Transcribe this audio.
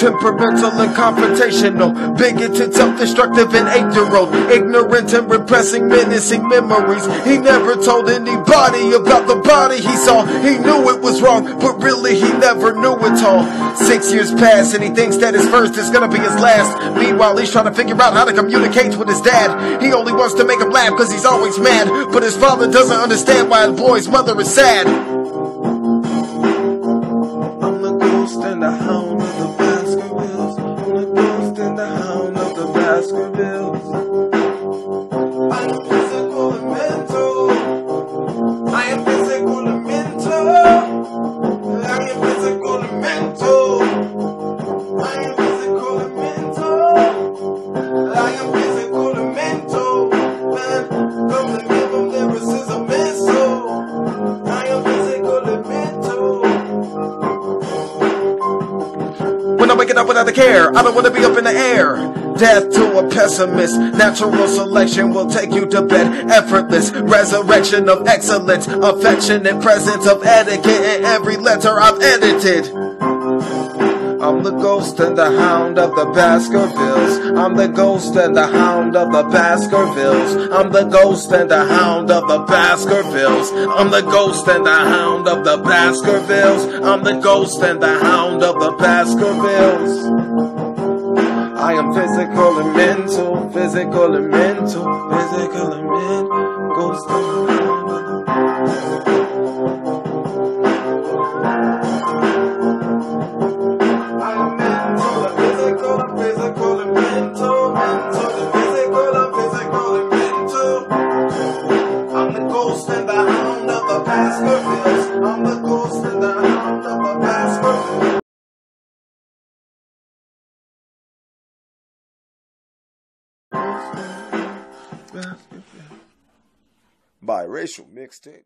Temperamental and confrontational, bigoted, self-destructive, and eight-year-old. Ignorant and repressing, menacing memories. He never told anybody about the body he saw. He knew it was wrong, but really he never knew it all. Six years pass and he thinks that his first is gonna be his last. Meanwhile, he's trying to figure out how to communicate with his dad. He only wants to make him laugh cause he's always mad. But his father doesn't understand why his boy's mother is sad. I'm the ghost and the I am physical and mental. I am physical waking up without a care, I don't want to be up in the air. Death to a pessimist. Natural selection will take you to bed. Effortless resurrection of excellence. Affectionate presence of etiquette in every letter I've edited. I'm the ghost and the hound of the Baskervilles. I'm the ghost and the hound of the Baskervilles. I'm the ghost and the hound of the Baskervilles. I'm the ghost and the hound of the Baskervilles. I'm the ghost and the hound of the Baskervilles. I am physical and mental, physical and mental, physical and I'm the ghost the Baskervilles. Biracial mixtape.